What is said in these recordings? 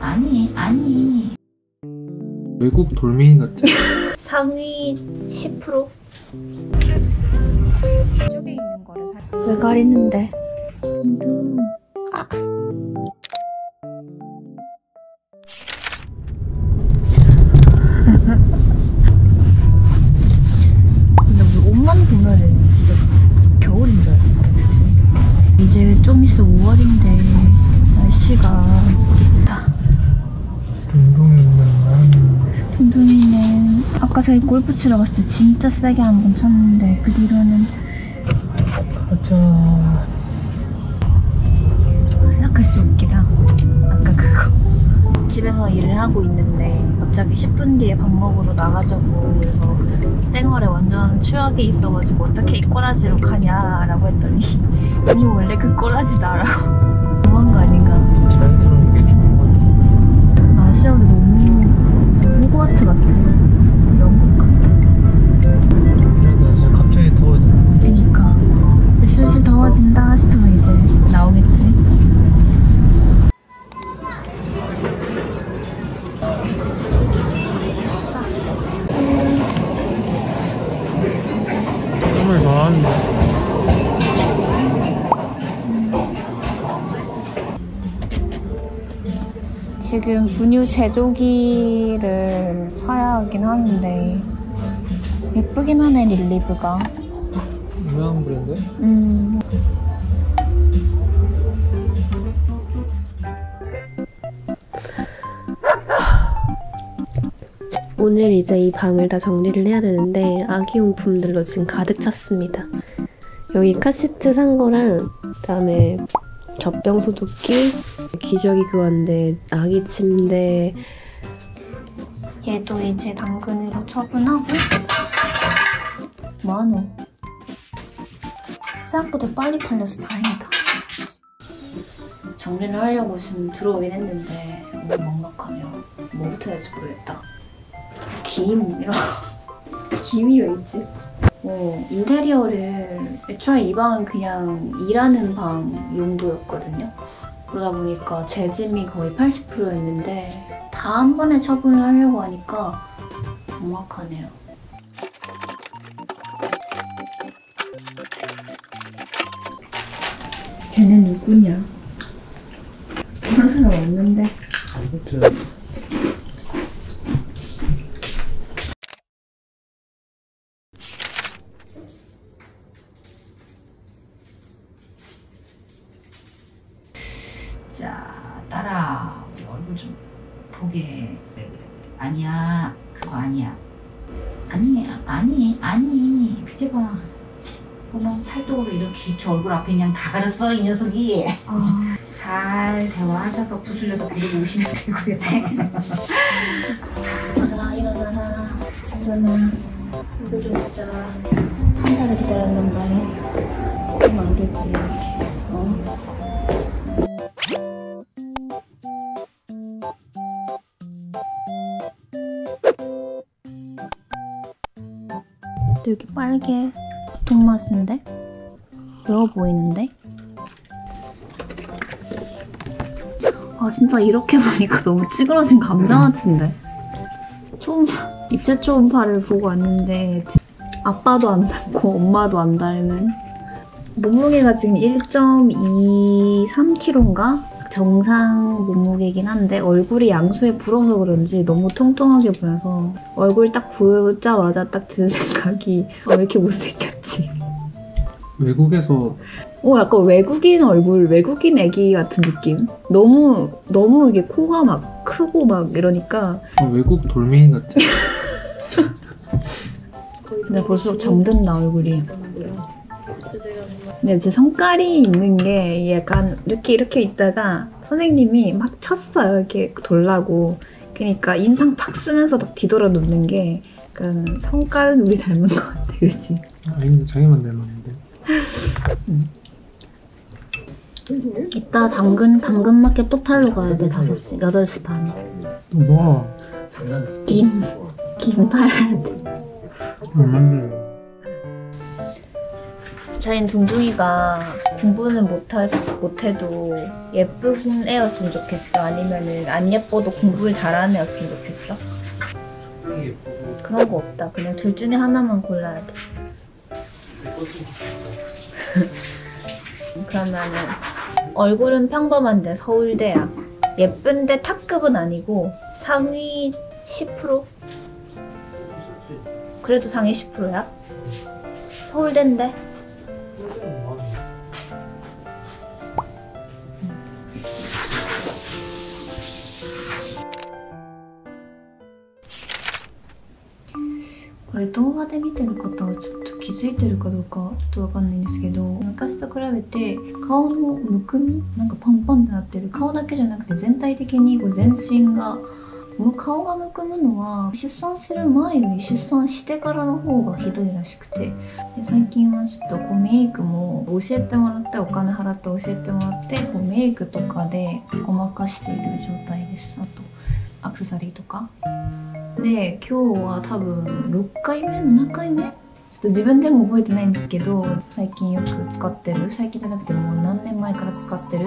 아니 아니 외국 돌멩이 같아. 상위 10%? 쪽에 있는 거를 살 왜 가리는데? 근데 우리 옷만 보면은 진짜 겨울인 줄 알았는데, 그치? 이제 좀 있어 5월인데 날씨가 다 둥둥이는 둥둥이는 아까 저희 골프 치러 갔을 때 진짜 세게 한 번 쳤는데 그 뒤로는 가자. 생각할 수 웃기다. 아까 그거. 집에서 일을 하고 있는데 갑자기 10분 뒤에 밥 먹으러 나가자고 그래서 생얼에 완전 추억이 있어가지고 어떻게 이 꼬라지로 가냐라고 했더니 아니 원래 그 꼬라지다라고 지금 분유 제조기를 사야 하긴 하는데 예쁘긴 하네 릴리브가 유명한 브랜드? 음. 오늘 이제 이 방을 다 정리를 해야 되는데 아기 용품들로 지금 가득 찼습니다. 여기 카시트 산 거랑 그다음에 젖병 소독기, 기저귀 교환대, 아기 침대, 얘도 이제 당근으로 처분하고. 뭐하노? 생각보다 빨리 팔려서 다행이다. 정리를 하려고 지금 들어오긴 했는데 너무 막막하며 뭐부터 해야 할지 모르겠다. 김 이런. 김이 왜 있지? 어, 인테리어를 애초에 이 방은 그냥 일하는 방 용도였거든요 그러다 보니까 재짐이 거의 80%였는데 다 한 번에 처분을 하려고 하니까 막막하네요. 쟤는 누구냐? 그런 사람 없는데. 아무튼 자 따라 우리 얼굴 좀 보게. 그래 그래? 그래 아니야. 그거 아니야. 아니 아니 아니. 비켜봐. 어머 팔뚝으로 이렇게, 이렇게 얼굴 앞에 그냥 다 가렸어 이 녀석이. 아, 잘 대화하셔서 구슬려서 데리고 오시면 되고요. 일어나 일어나라. 일어나. 이거 좀 먹자 한 달을 기다렸는데. 그러면 안 되지 빨개 보통 맛인데? 매워 보이는데? 아 진짜 이렇게 보니까 너무 찌그러진 감자 같은데 초음 입체 초음파를 보고 왔는데 아빠도 안 닮고 엄마도 안 닮은 몸무게가 지금 1.23kg인가? 정상 몸무게긴 한데 얼굴이 양수에 불어서 그런지 너무 통통하게 보여서 얼굴 딱 보자마자 딱 든 생각이 어, 왜 이렇게 못생겼지? 외국에서 어 약간 외국인 얼굴, 외국인 애기 같은 느낌? 너무 너무 이게 코가 막 크고 막 이러니까 외국 돌멩이 같아. 근데 볼수록 정든다 얼굴이 근데 제 성깔이 있는 게 약간 이렇게 이렇게 있다가 선생님이 막 쳤어요 이렇게 돌라고 그러니까 인상 팍 쓰면서 딱 뒤돌아 놓는 게 약간 성깔은 우리 닮은 것 같아 그치? 아닌데 자기만 닮았는데. 이따 당근 당근 마켓 또 팔러 가야 돼 5시 8시 반에 또 뭐? 김, 김 팔아야 돼 얼만데? 저희는 둥둥이가 공부는 못하, 못해도 예쁜 애였으면 좋겠어? 아니면은 안 예뻐도 공부를 잘하는 애였으면 좋겠어? 그런 거 없다. 그냥 둘 중에 하나만 골라야 돼. 그러면은 얼굴은 평범한데 서울대야. 예쁜데 탑급은 아니고 상위 10%? 그래도 상위 10%야? 서울대인데? これ動画で見てる方はちょっと気づいてるかどうかちょっとわかんないんですけど昔と比べて顔のむくみなんかパンパンってなってる。顔だけじゃなくて全体的にこう全身がもう顔がむくむのは出産する前より出産してからの方がひどいらしくて。で最近はちょっとこうメイクも教えてもらってお金払って教えてもらってこうメイクとかでごまかしている状態です。あとアクセサリーとか。で今日は多分6回目7回目？ちょっと自分でも覚えてないんですけど最近よく使ってる？最近じゃなくてもう何年前から使ってる？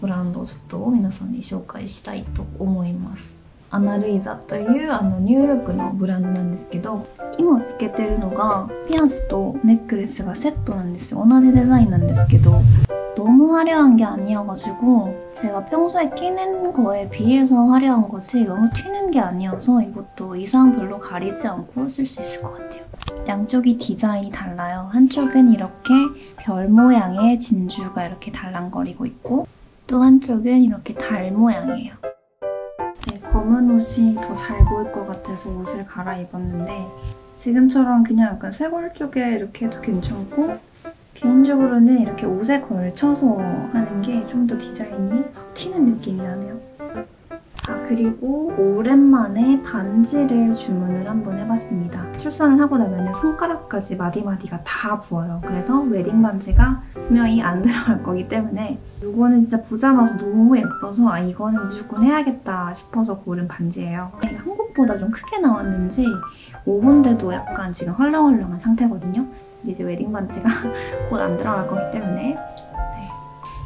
ブランドをちょっと皆さんに紹介したいと思います。アナルイザというあのニューヨークのブランドなんですけど今つけてるのがピアスとネックレスがセットなんですよ。同じデザインなんですけど。 너무 화려한 게 아니어가지고 제가 평소에 끼는 거에 비해서 화려한 거지 너무 튀는 게 아니어서 이것도 이상 별로 가리지 않고 쓸 수 있을 것 같아요. 양쪽이 디자인이 달라요. 한쪽은 이렇게 별 모양의 진주가 이렇게 달랑거리고 있고 또 한쪽은 이렇게 달 모양이에요. 네, 검은 옷이 더 잘 보일 것 같아서 옷을 갈아입었는데 지금처럼 그냥 약간 쇄골 쪽에 이렇게 해도 괜찮고 개인적으로는 이렇게 옷에 걸쳐서 하는 게 좀 더 디자인이 확 튀는 느낌이 나네요. 아 그리고 오랜만에 반지를 주문을 한번 해봤습니다. 출산을 하고 나면 손가락까지 마디마디가 다 부어요. 그래서 웨딩 반지가 분명히 안 들어갈 거기 때문에 이거는 진짜 보자마자 너무 예뻐서 아 이거는 무조건 해야겠다 싶어서 고른 반지예요. 한국보다 좀 크게 나왔는지 5호인데도 약간 지금 헐렁헐렁한 상태거든요. 이제 웨딩 반지가 곧 안 들어갈 거기 때문에 네.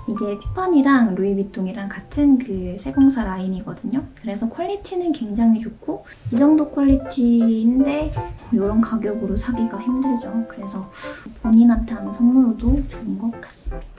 이게 티파니랑 루이비통이랑 같은 그 세공사 라인이거든요. 그래서 퀄리티는 굉장히 좋고 이 정도 퀄리티인데 이런 가격으로 사기가 힘들죠. 그래서 본인한테 하는 선물로도 좋은 것 같습니다.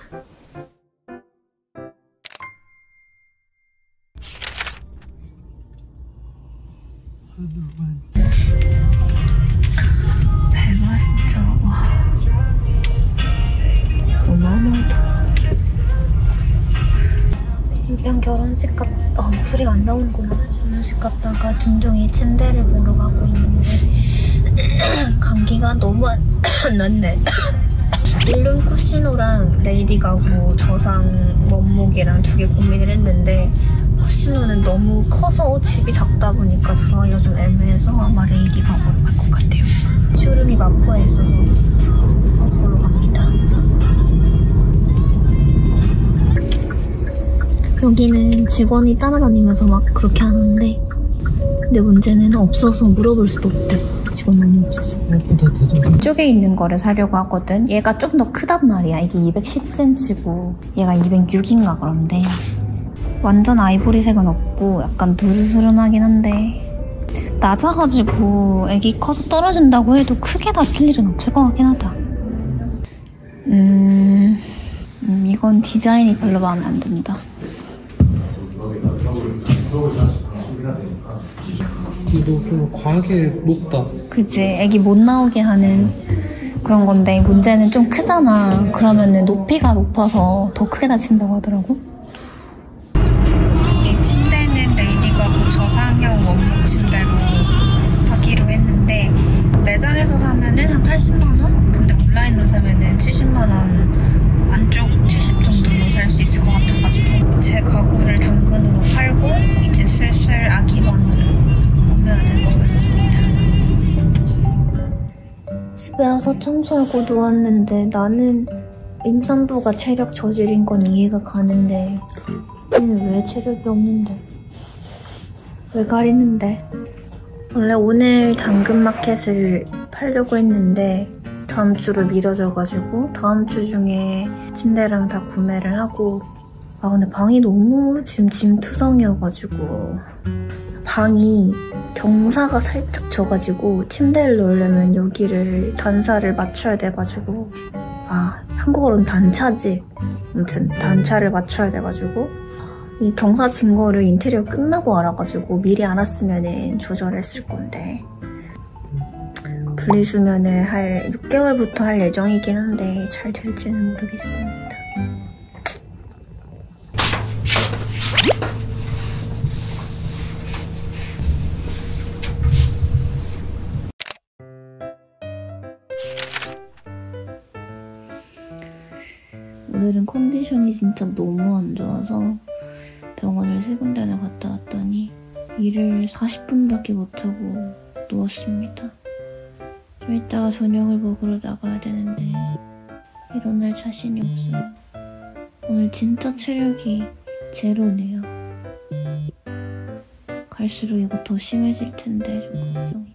나오는구나. 결혼식 갔다가 둥둥이 침대를 보러 가고 있는데, 감기가 너무 안 낫네. 일룸 쿠시노랑 레이디 가구 저상 원목이랑 두 개 고민을 했는데, 쿠시노는 너무 커서 집이 작다 보니까 들어가기가 좀 애매해서 아마 레이디 가구로 갈 것 같아요. 쇼룸이 마포에 있어서 여기는 직원이 따라다니면서 막 그렇게 하는데 근데 문제는 없어서 물어볼 수도 없대. 직원 너무 없어서. 대중적인 이쪽에 있는 거를 사려고 하거든. 얘가 좀 더 크단 말이야. 이게 210cm고 얘가 206인가 그런데. 완전 아이보리색은 없고 약간 누르스름하긴 한데. 낮아가지고 애기 커서 떨어진다고 해도 크게 다칠 일은 없을 것 같긴 하다. 음, 음 이건 디자인이 별로 마음에 안 든다 이도 좀 과하게 높다. 그치. 애기 못 나오게 하는 그런 건데 문제는 좀 크잖아. 그러면은 높이가 높아서 더 크게 다친다고 하더라고 집에 와서 청소하고 누웠는데 나는 임산부가 체력 저질인 건 이해가 가는데 왜 체력이 없는데? 왜 가리는데? 원래 오늘 당근마켓을 팔려고 했는데 다음 주로 미뤄져가지고 다음 주 중에 침대랑 다 구매를 하고 아 근데 방이 너무 지금 짐투성이어가지고 방이 경사가 살짝 져가지고 침대를 놓으려면 여기를 단사를 맞춰야 돼가지고 아 한국어로는 단차지 아무튼 단차를 맞춰야 돼가지고 이 경사 진 거를 인테리어 끝나고 알아가지고 미리 알았으면 조절했을 건데 분리수면을 할 6개월부터 할 예정이긴 한데 잘 될지는 모르겠습니다. 오늘은 컨디션이 진짜 너무 안 좋아서 병원을 세 군데나 갔다 왔더니 일을 40분밖에 못하고 누웠습니다. 좀 이따가 저녁을 먹으러 나가야 되는데 일어날 자신이 없어요. 오늘 진짜 체력이 제로네요. 갈수록 이거 더 심해질 텐데 좀 걱정이